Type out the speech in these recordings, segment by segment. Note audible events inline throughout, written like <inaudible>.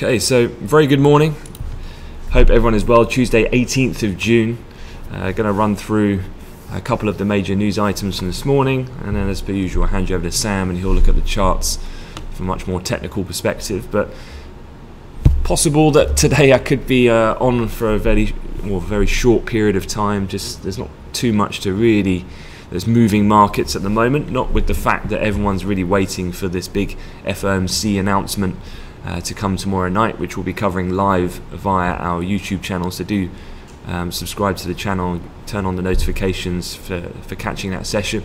Okay, so very good morning. Hope everyone is well. Tuesday, 18th of June. Uh, going to run through a couple of the major news items from this morning, and then, as per usual, I'll hand you over to Sam, and he'll look at the charts from a much more technical perspective. But possible that today I could be uh, on for a very, well, very short period of time. Just there's not too much to really. There's moving markets at the moment, not with the fact that everyone's really waiting for this big FOMC announcement uh, to come tomorrow night, which we'll be covering live via our YouTube channel. So do um, subscribe to the channel, turn on the notifications for, for catching that session.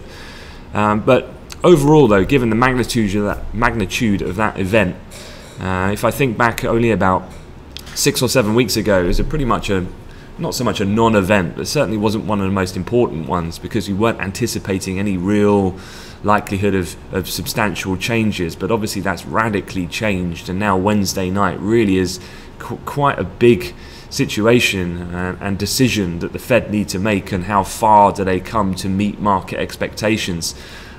Um, but overall, though, given the magnitude of that magnitude of that event, uh, if I think back only about six or seven weeks ago, it was a pretty much a not so much a non-event, but certainly wasn't one of the most important ones because we weren't anticipating any real likelihood of, of substantial changes. But obviously that's radically changed, and now Wednesday night really is qu quite a big situation and, and, decision that the Fed need to make, and how far do they come to meet market expectations.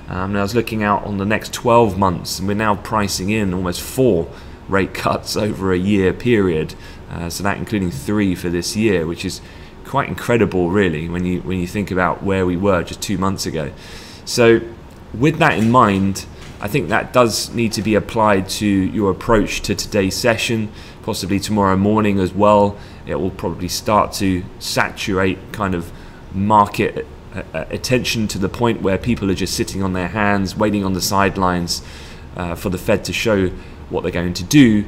Um, I was looking out on the next 12 months, and we're now pricing in almost four rate cuts over a year period. Uh, so that including three for this year, which is quite incredible, really, when you when you think about where we were just two months ago. So, with that in mind, I think that does need to be applied to your approach to today's session, possibly tomorrow morning as well. It will probably start to saturate kind of market uh, uh, attention to the point where people are just sitting on their hands, waiting on the sidelines uh, for the Fed to show what they're going to do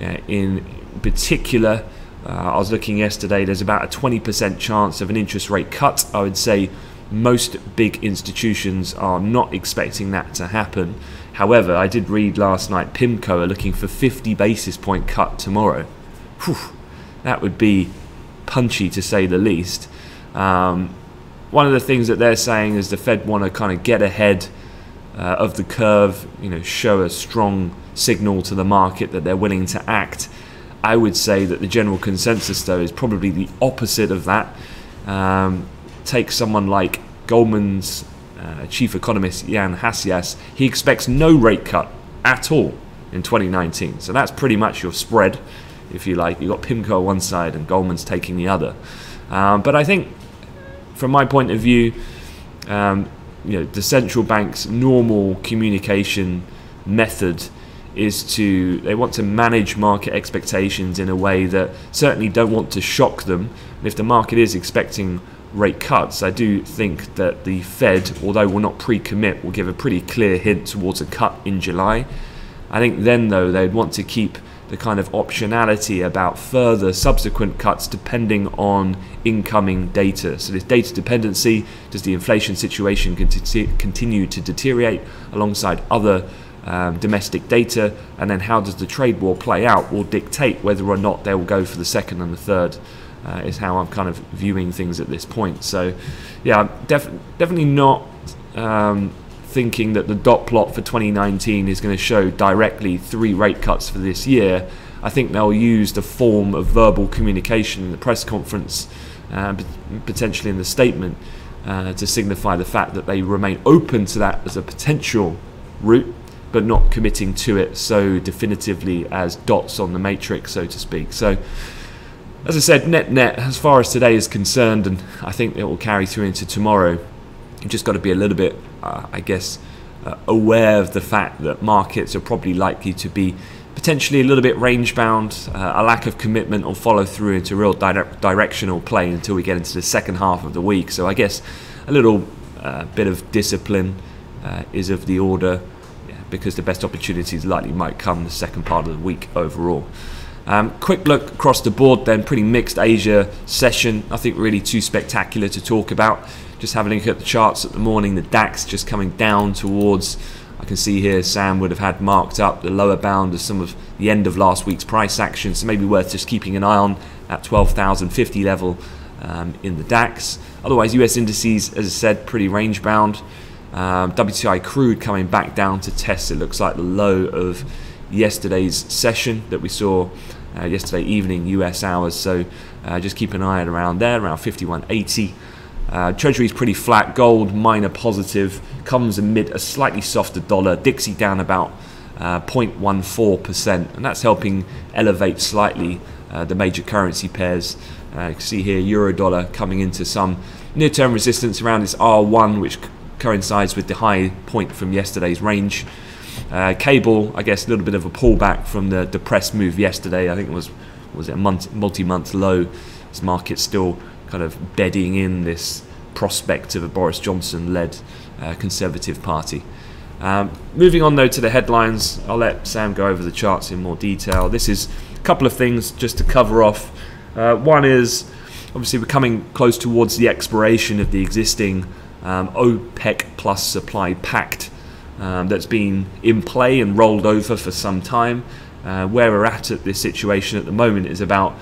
uh, in particular, uh, I was looking yesterday, there's about a 20% chance of an interest rate cut. I would say most big institutions are not expecting that to happen. However, I did read last night PIMCO are looking for 50 basis point cut tomorrow. Whew, that would be punchy to say the least. Um, one of the things that they're saying is the Fed want to kind of get ahead uh, of the curve, you know, show a strong signal to the market that they're willing to act I would say that the general consensus, though, is probably the opposite of that. Um, take someone like Goldman's uh, chief economist, Jan Hatzius, he expects no rate cut at all in 2019. So that's pretty much your spread, if you like. You've got PIMCO on one side and Goldman's taking the other. Um, but I think, from my point of view, um, you know, the central bank's normal communication method is to they want to manage market expectations in a way that certainly don't want to shock them. And if the market is expecting rate cuts, I do think that the Fed, although will not pre-commit, will give a pretty clear hint towards a cut in July. I think then though they'd want to keep the kind of optionality about further subsequent cuts depending on incoming data. So this data dependency, does the inflation situation continue to deteriorate alongside other um, domestic data, and then how does the trade war play out will dictate whether or not they will go for the second and the third. Uh, is how I'm kind of viewing things at this point. So, yeah, def- definitely not um, thinking that the dot plot for 2019 is going to show directly three rate cuts for this year. I think they'll use the form of verbal communication in the press conference, uh, potentially in the statement, uh, to signify the fact that they remain open to that as a potential route but not committing to it so definitively as dots on the matrix, so to speak. So, as I said, net net, as far as today is concerned, and I think it will carry through into tomorrow, you've just got to be a little bit, uh, I guess, uh, aware of the fact that markets are probably likely to be potentially a little bit range bound, uh, a lack of commitment or follow through into real directional play until we get into the second half of the week. So, I guess a little uh, bit of discipline uh, is of the order because the best opportunities likely might come the second part of the week overall. Um, quick look across the board then, pretty mixed Asia session. Nothing really too spectacular to talk about. Just having a look at the charts at the morning, the DAX just coming down towards, I can see here Sam would have had marked up the lower bound of some of the end of last week's price action, so maybe worth just keeping an eye on at 12,050 level um, in the DAX. Otherwise, US indices, as I said, pretty range bound. Um, WTI crude coming back down to test, it looks like the low of yesterday's session that we saw uh, yesterday evening US hours. So uh, just keep an eye around there, around 51.80. Uh, Treasury's pretty flat. Gold minor positive comes amid a slightly softer dollar. Dixie down about uh, 0.14%, and that's helping elevate slightly uh, the major currency pairs. Uh, you can see here euro dollar coming into some near term resistance around this R1, which coincides with the high point from yesterday's range. Uh, cable, I guess, a little bit of a pullback from the depressed move yesterday. I think it was was it a multi-month low. This market still kind of bedding in this prospect of a Boris Johnson-led uh, Conservative Party. Um, moving on though to the headlines, I'll let Sam go over the charts in more detail. This is a couple of things just to cover off. Uh, one is obviously we're coming close towards the expiration of the existing um, OPEC plus supply pact um, that's been in play and rolled over for some time. Uh, where we're at at this situation at the moment is about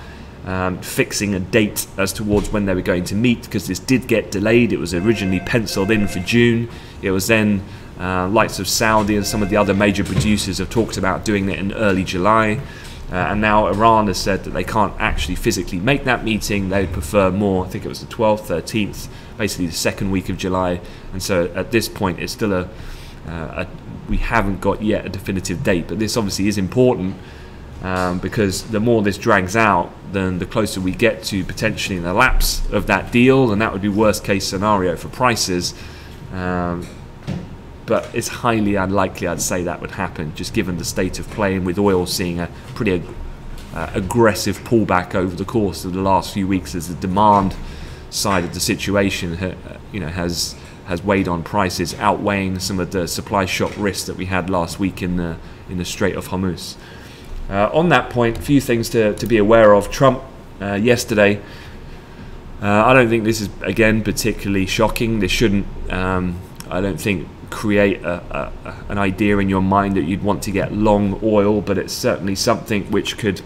um, fixing a date as towards when they were going to meet because this did get delayed. It was originally penciled in for June. It was then uh, lights of Saudi and some of the other major producers have talked about doing it in early July. Uh, and now Iran has said that they can't actually physically make that meeting. They'd prefer more, I think it was the 12th, 13th, basically the second week of July. And so at this point, it's still a, uh, we haven't got yet a definitive date. But this obviously is important um, because the more this drags out, then the closer we get to potentially the lapse of that deal, and that would be worst case scenario for prices. Um, but it's highly unlikely, I'd say, that would happen, just given the state of play and with oil seeing a pretty uh, aggressive pullback over the course of the last few weeks as the demand side of the situation, uh, you know, has has weighed on prices, outweighing some of the supply shock risks that we had last week in the in the Strait of Hormuz. Uh, on that point, a few things to, to be aware of. Trump uh, yesterday, uh, I don't think this is again particularly shocking. This shouldn't, um, I don't think, create a, a, an idea in your mind that you'd want to get long oil, but it's certainly something which could,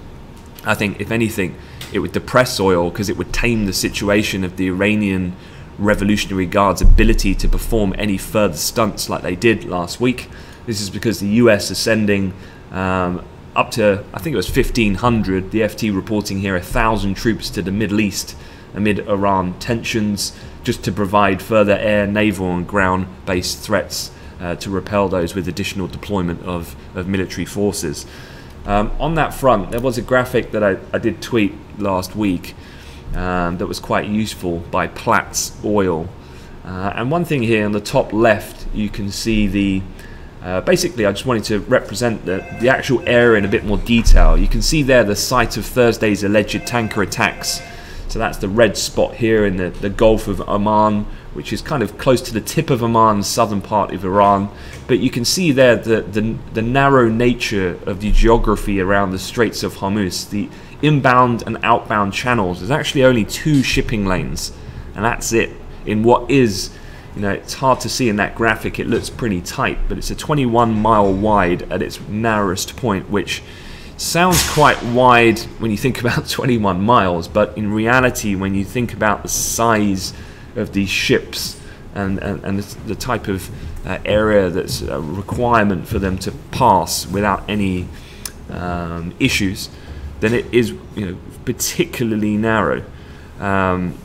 I think, if anything, it would depress oil because it would tame the situation of the Iranian Revolutionary Guard's ability to perform any further stunts like they did last week. This is because the US is sending um, up to, I think it was 1,500, the FT reporting here, 1,000 troops to the Middle East amid Iran tensions, just to provide further air, naval, and ground based threats uh, to repel those with additional deployment of, of military forces. Um, on that front, there was a graphic that I, I did tweet last week um, that was quite useful by Platts Oil. Uh, and one thing here on the top left, you can see the uh, basically, I just wanted to represent the, the actual area in a bit more detail. You can see there the site of Thursday's alleged tanker attacks. So that's the red spot here in the, the Gulf of Oman, which is kind of close to the tip of Oman, southern part of Iran. But you can see there the, the, the narrow nature of the geography around the Straits of Hormuz. The inbound and outbound channels. There's actually only two shipping lanes, and that's it in what is you know it's hard to see in that graphic it looks pretty tight but it's a 21 mile wide at its narrowest point which sounds quite wide when you think <laughs> about 21 miles but in reality when you think about the size of these ships and, and, and the type of uh, area that's a requirement for them to pass without any um, issues then it is you know particularly narrow. Um,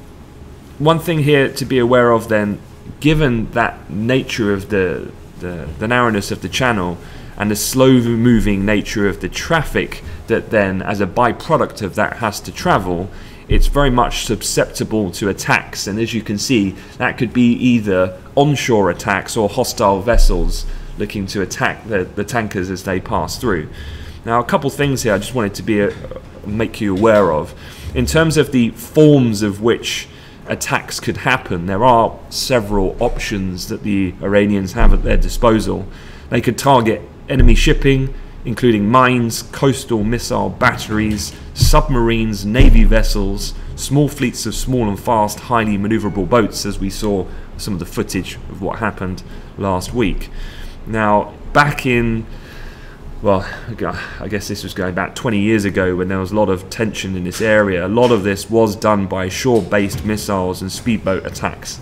one thing here to be aware of then, given that nature of the, the, the narrowness of the channel and the slow moving nature of the traffic that then as a byproduct of that has to travel, it's very much susceptible to attacks and as you can see that could be either onshore attacks or hostile vessels looking to attack the, the tankers as they pass through. Now, a couple things here I just wanted to be uh, make you aware of. In terms of the forms of which attacks could happen, there are several options that the Iranians have at their disposal. They could target enemy shipping, including mines, coastal missile batteries, submarines, navy vessels, small fleets of small and fast, highly maneuverable boats, as we saw some of the footage of what happened last week. Now, back in well, I guess this was going back 20 years ago when there was a lot of tension in this area. A lot of this was done by shore based missiles and speedboat attacks.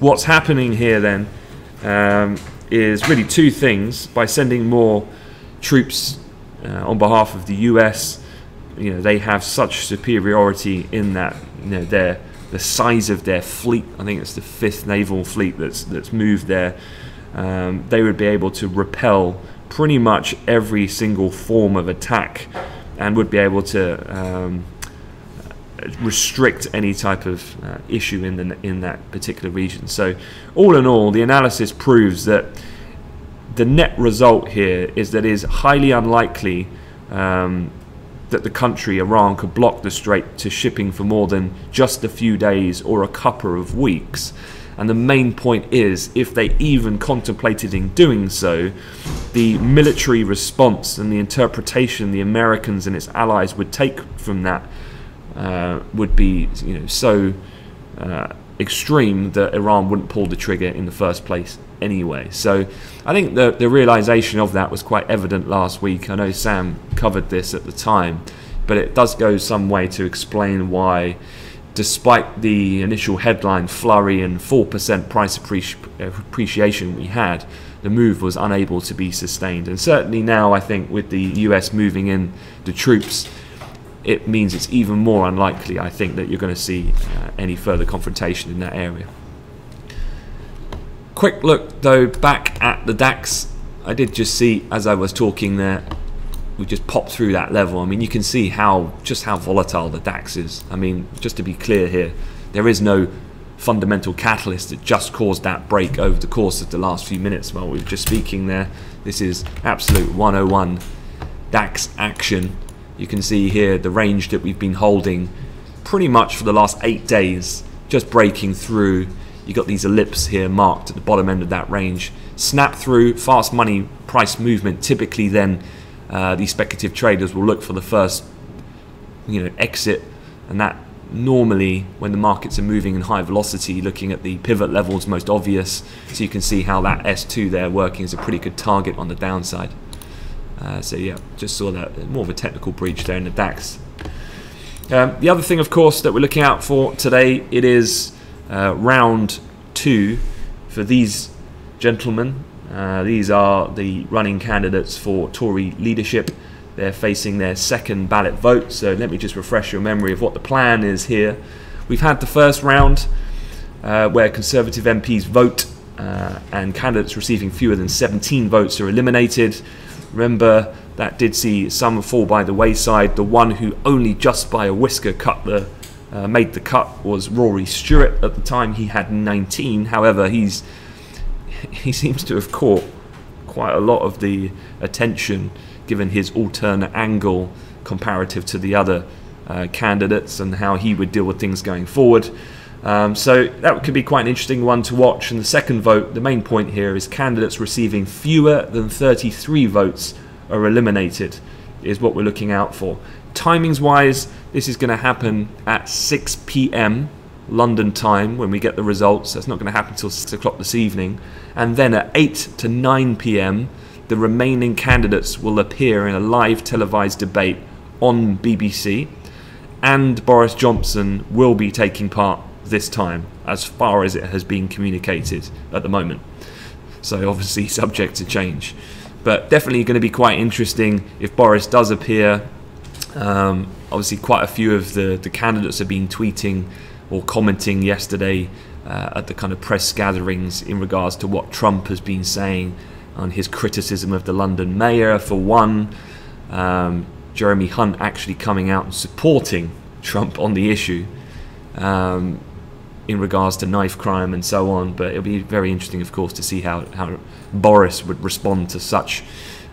What's happening here then um, is really two things. By sending more troops uh, on behalf of the US, you know, they have such superiority in that, you know, their, the size of their fleet. I think it's the fifth naval fleet that's, that's moved there. Um, they would be able to repel pretty much every single form of attack and would be able to um, restrict any type of uh, issue in the in that particular region. So, all in all, the analysis proves that the net result here is that it is highly unlikely um, that the country Iran could block the strait to shipping for more than just a few days or a couple of weeks. And the main point is, if they even contemplated in doing so, the military response and the interpretation the Americans and its allies would take from that uh, would be, you know, so uh, extreme that Iran wouldn't pull the trigger in the first place anyway. So I think the the realization of that was quite evident last week. I know Sam covered this at the time, but it does go some way to explain why despite the initial headline flurry and 4% price appreci- appreciation we had, the move was unable to be sustained. And certainly now, I think, with the US moving in the troops, it means it's even more unlikely, I think, that you're going to see uh, any further confrontation in that area. Quick look, though, back at the DAX. I did just see, as I was talking there, we just popped through that level. I mean, you can see how just how volatile the DAX is. I mean, just to be clear here, there is no fundamental catalyst that just caused that break over the course of the last few minutes while we were just speaking there. This is absolute 101 DAX action. You can see here the range that we've been holding pretty much for the last eight days, just breaking through. You got these ellipses here marked at the bottom end of that range. Snap through, fast money price movement typically then uh, these speculative traders will look for the first you know exit. And that normally when the markets are moving in high velocity looking at the pivot levels most obvious. So you can see how that S2 there working is a pretty good target on the downside. Uh, so yeah just saw that more of a technical breach there in the DAX. Um, the other thing of course that we're looking out for today it is uh, round two for these gentlemen uh, these are the running candidates for Tory leadership. They're facing their second ballot vote. So let me just refresh your memory of what the plan is here. We've had the first round uh, where Conservative MPs vote uh, and candidates receiving fewer than 17 votes are eliminated. Remember, that did see some fall by the wayside. The one who only just by a whisker cut the uh, made the cut was Rory Stewart. At the time, he had 19. However, he's <laughs> he seems to have caught quite a lot of the attention given his alternate angle comparative to the other uh, candidates and how he would deal with things going forward. Um, so that could be quite an interesting one to watch. And the second vote, the main point here is candidates receiving fewer than 33 votes are eliminated, is what we're looking out for. Timings wise, this is going to happen at 6 p.m. London time when we get the results. That's not going to happen until 6 o'clock this evening. And then at 8 to 9 pm, the remaining candidates will appear in a live televised debate on BBC. And Boris Johnson will be taking part this time, as far as it has been communicated at the moment. So, obviously, <laughs> subject to change. But definitely going to be quite interesting if Boris does appear. Um, obviously, quite a few of the, the candidates have been tweeting or commenting yesterday uh, at the kind of press gatherings in regards to what Trump has been saying on his criticism of the London mayor, for one. Um, Jeremy Hunt actually coming out and supporting Trump on the issue um, in regards to knife crime and so on. But it'll be very interesting, of course, to see how, how Boris would respond to such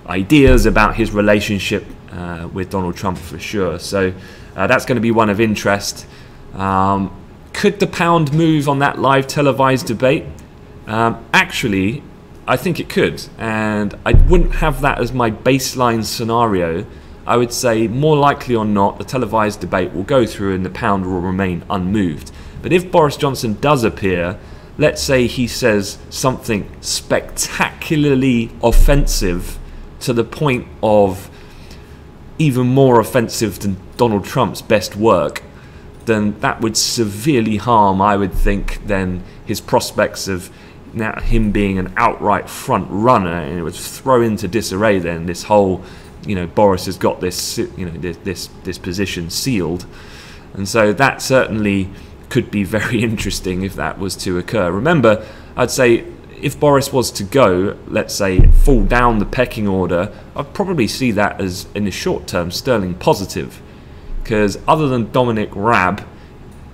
ideas about his relationship uh, with Donald Trump for sure. So uh, that's going to be one of interest. Um, could the pound move on that live televised debate? Um, actually, I think it could, and I wouldn't have that as my baseline scenario. I would say more likely or not, the televised debate will go through and the pound will remain unmoved. But if Boris Johnson does appear, let's say he says something spectacularly offensive to the point of even more offensive than Donald Trump's best work, then that would severely harm, I would think, then his prospects of now him being an outright front runner, and it would throw into disarray then this whole, you know, Boris has got this, you know, this this, this position sealed, and so that certainly could be very <laughs> interesting if that was to occur. Remember, I'd say if Boris was to go, let's say, fall down the pecking order, I'd probably see that as, in the short term, sterling positive. Because other than Dominic Raab,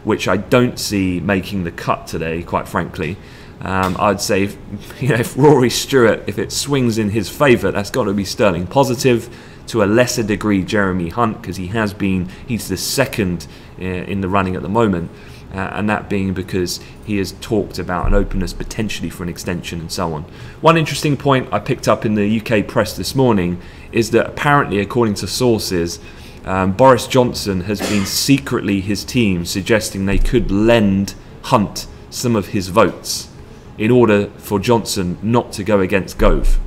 which I don't see making the cut today, quite frankly, um, I'd say, if, <laughs> you know, if Rory Stewart, if it swings in his favour, that's got to be sterling positive. To a lesser degree, Jeremy Hunt, because he has been, he's the second uh, in the running at the moment uh, and that being because he has talked about an openness potentially for an extension and so on. One interesting point I picked up in the UK press this morning is that apparently, according to sources, um, Boris Johnson has been secretly his team suggesting they could lend Hunt some of his votes in order for Johnson not to go against Gove.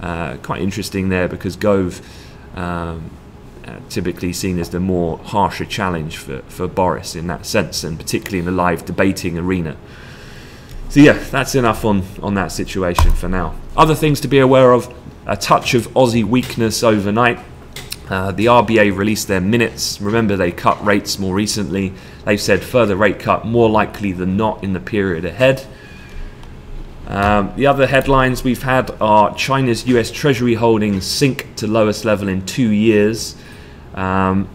Uh, quite interesting there because Gove um, uh, typically seen as the more harsher challenge for, for Boris in that sense, and particularly in the live debating arena. So yeah, that's enough on, on that situation for now. Other things to be aware of, a touch of Aussie weakness overnight. Uh, the RBA released their minutes. Remember, they cut rates more recently. They've said further rate cut more likely than not in the period ahead. Um, the other headlines we've had are China's US Treasury holdings sink to lowest level in two years. Um,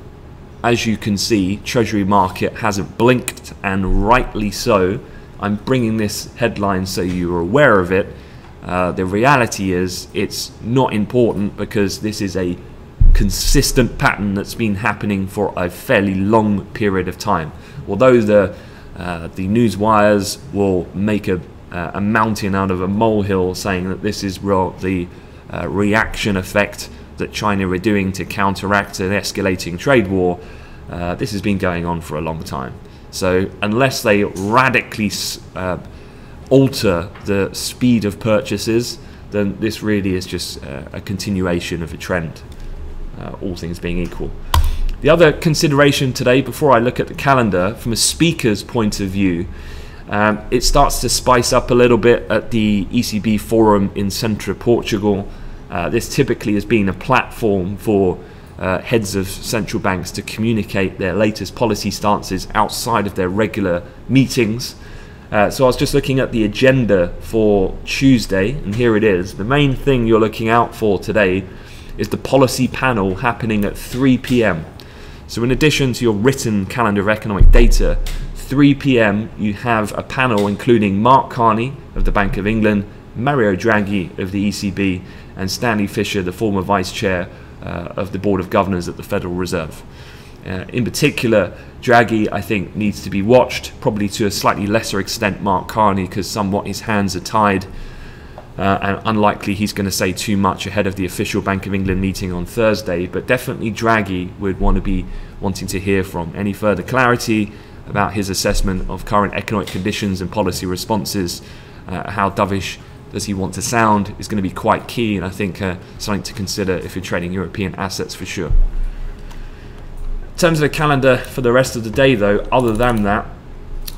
as you can see, Treasury market hasn't blinked, and rightly so. I'm bringing this headline so you're aware of it. Uh, the reality is, it's not important because this is a consistent pattern that's been happening for a fairly long period of time. Although the uh, the news wires will make a, uh, a mountain out of a molehill, saying that this is the uh, reaction effect that China are doing to counteract an escalating trade war, uh, this has been going on for a long time. So unless they radically uh, alter the speed of purchases, then this really is just a continuation of a trend, uh, all things being equal. The other consideration today, before I look at the calendar, from a speaker's point of view, um, it starts to spice up a little bit at the ECB forum in Sintra Portugal uh, this typically has been a platform for uh, heads of central banks to communicate their latest policy stances outside of their regular meetings. Uh, so I was just looking at the agenda for Tuesday, and here it is. The main thing you're looking out for today is the policy panel happening at 3 p.m. So in addition to your written calendar of economic data, 3 p.m. you have a panel including Mark Carney of the Bank of England, Mario Draghi of the ECB, and Stanley Fischer, the former vice chair uh, of the Board of Governors at the Federal Reserve. Uh, in particular, Draghi, I think, needs to be watched, probably to a slightly lesser extent, Mark Carney, because somewhat his hands are tied. Uh, and unlikely he's going to say too much ahead of the official Bank of England meeting on Thursday, but definitely Draghi would want to be wanting to hear from any further clarity about his assessment of current economic conditions and policy responses, uh, how dovish does he want to sound is going to be quite key, and I think uh, something to consider if you're trading European assets for sure. In terms of the calendar for the rest of the day, though, other than that,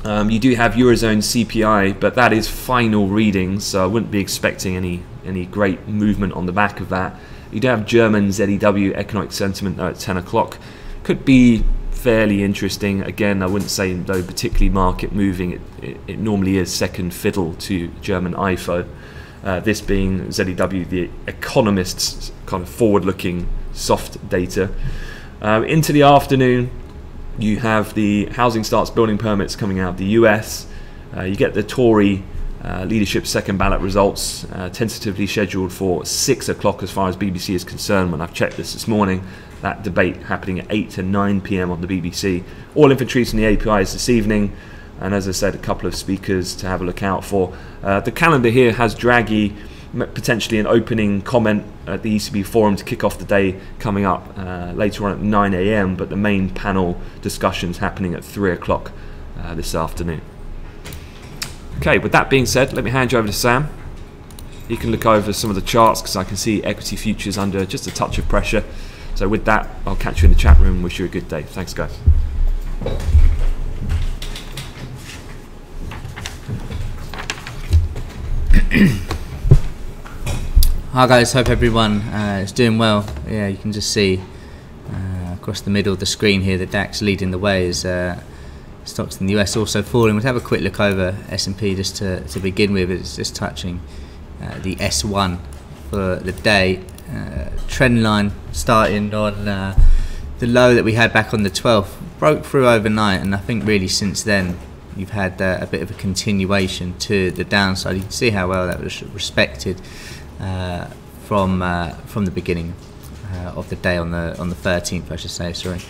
um, you do have Eurozone CPI, but that is final readings, so I wouldn't be expecting any any great movement on the back of that. You do have German ZEW economic sentiment though at 10 o'clock. Could be fairly interesting. Again, I wouldn't say though particularly market moving. It, it, it normally is second fiddle to German IFO. Uh, this being ZEW, the economists' kind of forward-looking soft data. Um, into the afternoon, you have the housing starts building permits coming out of the US. Uh, you get the Tory uh, leadership second ballot results uh, tentatively scheduled for 6 o'clock as far as BBC is concerned when I've checked this this morning. That debate happening at 8 to 9 pm on the BBC. All inventories in the APIs this evening and as I said, a couple of speakers to have a look out for. Uh, the calendar here has Draghi potentially an opening comment at the ECB forum to kick off the day coming up uh, later on at 9 a.m. But the main panel discussions happening at 3 o'clock uh, this afternoon. Okay, with that being said, let me hand you over to Sam. He can look over some of the charts because I can see equity futures under just a touch of pressure. So with that, I'll catch you in the chat room. Wish you a good day. Thanks, guys. <clears throat> Hi guys, hope everyone uh, is doing well. Yeah, you can just see uh, across the middle of the screen here the DAX leading the way as uh, stocks in the US also falling. We'll have a quick look over S&P just to, to begin with. It's just touching uh, the S1 for the day. Uh, trend line starting on uh, the low that we had back on the 12th. Broke through overnight and I think really since then you've had a bit of a continuation to the downside. You can see how well that was respected from uh, from the beginning of the day on the on the 13th, I should say. Sorry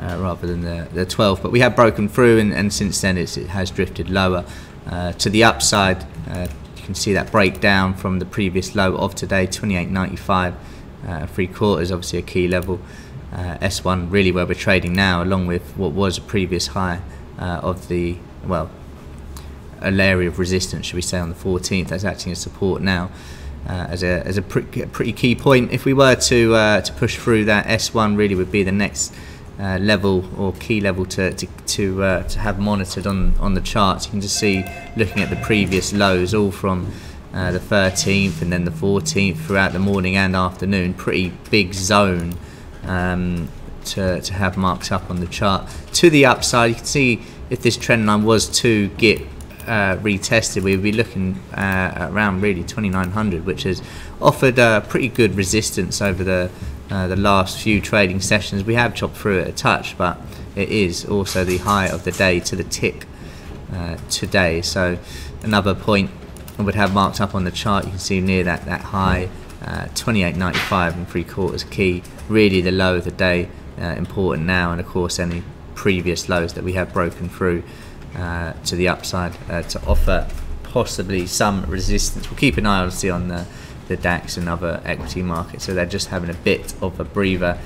uh, rather than the, the 12. But we have broken through, and, and since then it has drifted lower. Uh, to the upside, uh, you can see that breakdown from the previous low of today, 28.95. Uh, three quarters, obviously a key level. Uh, S1 really where we're trading now, along with what was a previous high uh, of the well, an area of resistance, should we say, on the 14th. That's acting as support now. Uh, as a as a pretty, pretty key point. If we were to uh, to push through that S1, really would be the next uh, level or key level to to to, uh, to have monitored on on the charts. You can just see looking at the previous lows, all from uh, the 13th and then the 14th throughout the morning and afternoon. Pretty big zone um, to to have marked up on the chart. To the upside, you can see if this trend line was to get uh, retested, we would be looking uh, around really 2900, which has offered uh, pretty good resistance over the uh, the last few trading sessions. We have chopped through it a touch, but it is also the high of the day to the tick uh, today. So another point I would have marked up on the chart. You can see near that that high, uh, 28.95 and three quarters key. Really the low of the day, important now, and of course any previous lows that we have broken through uh, to the upside uh, to offer possibly some resistance. We'll keep an eye obviously on the the DAX and other equity markets. So they're just having a bit of a breather.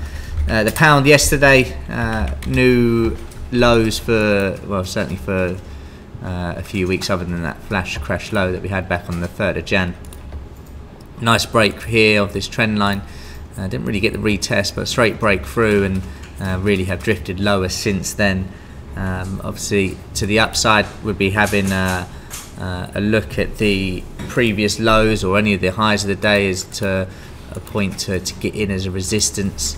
Uh, the pound yesterday, uh, new lows for, well, certainly for uh, a few weeks, other than that flash crash low that we had back on the 3rd of Jan. Nice break here of this trend line. Didn't really get the retest, but straight break through and really have drifted lower since then. Um, obviously, to the upside, we'd be having uh, uh, a look at the previous lows or any of the highs of the day is to a point to, to get in as a resistance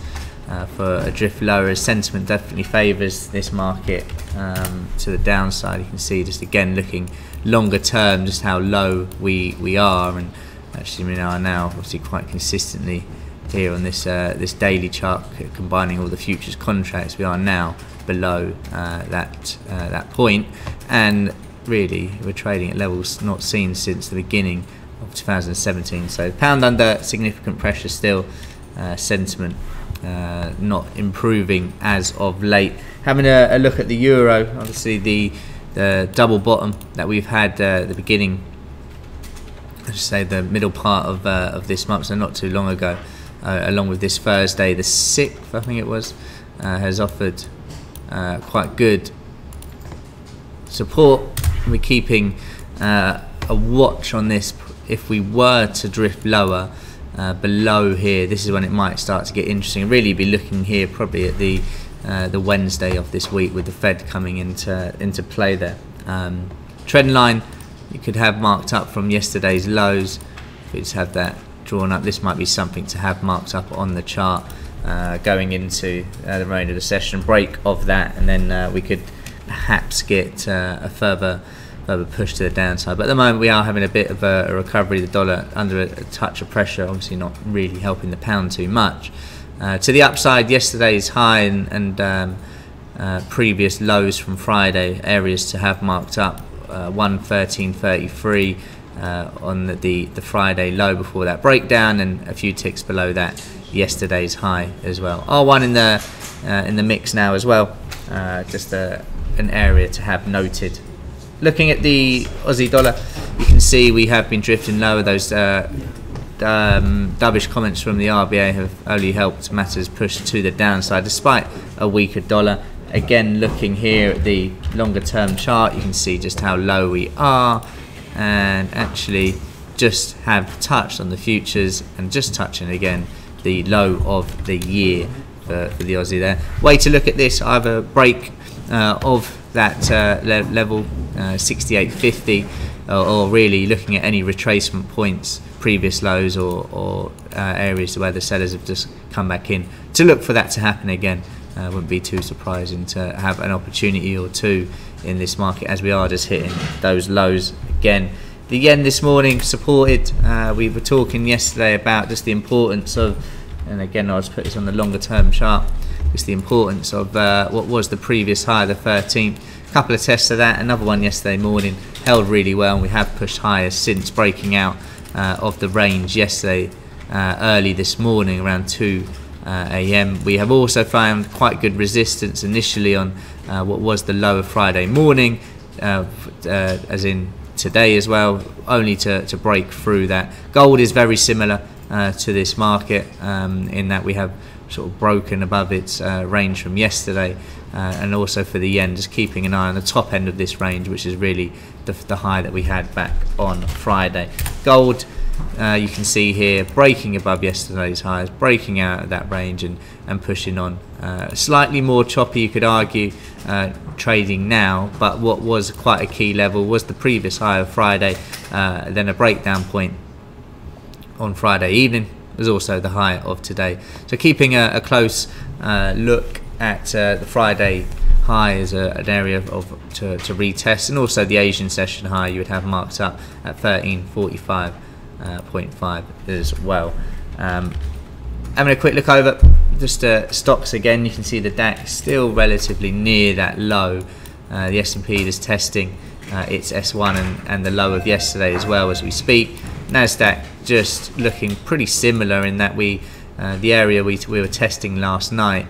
uh, for a drift lower. As sentiment definitely favours this market um, to the downside you can see just again looking longer term just how low we we are and actually we are now obviously quite consistently here on this uh, this daily chart combining all the futures contracts we are now below uh, that uh, that point. And really we're trading at levels not seen since the beginning of 2017 so pound under significant pressure still uh, sentiment uh, not improving as of late. Having a, a, look at the euro obviously the the double bottom that we've had uh, at the beginning I should say the middle part of, of this month so not too long ago along with this Thursday the 6th I think it was uh, has offered quite good support. We're keeping uh, a watch on this. If we were to drift lower uh, below here this is when it might start to get interesting. Really be looking here probably at the uh, the Wednesday of this week with the Fed coming into into play there. Um, trend line you could have marked up from yesterday's lows. We just have that drawn up this might be something to have marked up on the chart uh, going into uh, the remainder of the session break of that and then uh, we could perhaps get uh, a further further push to the downside. But at the moment, we are having a bit of a, a recovery. The dollar under a, a, touch of pressure, obviously not really helping the pound too much. Uh, to the upside, yesterday's high and, and um, uh, previous lows from Friday areas to have marked up. Uh, 113.33 uh, on the, the, the Friday low before that breakdown, and a few ticks below that yesterday's high as well. R1 in the uh, in the mix now as well. Uh, just a, an area to have noted. Looking at the Aussie dollar, you can see we have been drifting lower. Those uh, um, dovish comments from the RBA have only helped matters push to the downside despite a weaker dollar. Again, looking here at the longer term chart, you can see just how low we are and actually just have touched on the futures and just touching again the low of the year for, for the Aussie there. Way to look at this, either break uh, of that uh, le level uh, 68.50 or, or, really looking at any retracement points previous lows or, or uh, areas where the sellers have just come back in to look for that to happen again uh, wouldn't be too surprising to have an opportunity or two in this market as we are just hitting those lows again. The yen this morning supported. Uh, we were talking yesterday about just the importance of, and again I'll just put this on the longer term chart, just the importance of uh, what was the previous high, the 13th. A couple of tests of that, another one yesterday morning, held really well, and we have pushed higher since breaking out uh, of the range yesterday uh, early this morning around 2 uh, a.m. We have also found quite good resistance initially on uh, what was the lower Friday morning, uh, uh, as in today as well, only to, to break through that. Gold is very similar uh, to this market um, in that we have sort of broken above its uh, range from yesterday. and also for the yen, just keeping an eye on the top end of this range, which is really the, the high that we had back on Friday. Gold uh, you can see here breaking above yesterday's highs, breaking out of that range and, and pushing on. Uh, slightly more choppy, you could argue, uh, trading now, but what was quite a key level was the previous high of Friday, uh, then a breakdown point on Friday evening was also the high of today. So keeping a, a close uh, look at uh, the Friday high is a, an area of, of to, to retest, and also the Asian session high you would have marked up at 1345 uh, 0.5 as well. Um, having a quick look over just uh, stocks again, you can see the DAX still relatively near that low. Uh, the S&P is testing uh, its S1 and, and the low of yesterday as well as we speak. Nasdaq just looking pretty similar in that we uh, the area we, we were testing last night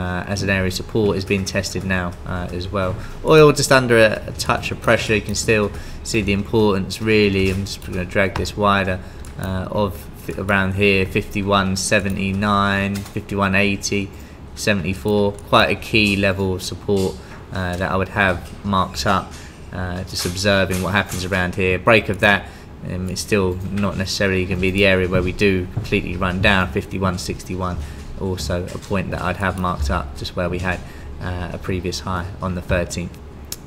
uh, as an area of support is being tested now uh, as well. Oil just under a, a, touch of pressure. You can still see the importance really. I'm just going to drag this wider uh, of around here 51.79, 51.80, 74. Quite a key level of support uh, that I would have marked up. Uh, just observing what happens around here. Break of that. Um, it's still not necessarily going to be the area where we do completely run down 51.61 also a point that I'd have marked up just where we had uh, a previous high on the 13th.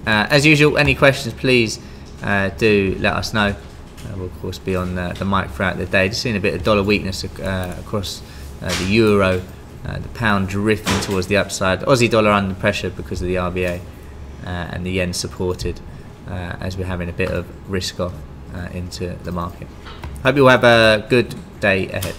Uh, as usual, any questions, please uh, do let us know. Uh, we'll, of course, be on the, the mic throughout the day. Just seeing a bit of dollar weakness uh, across uh, the euro, the pound drifting towards the upside, Aussie dollar under pressure because of the RBA, and the yen supported as we're having a bit of risk off into the market. Hope you all have a good day ahead.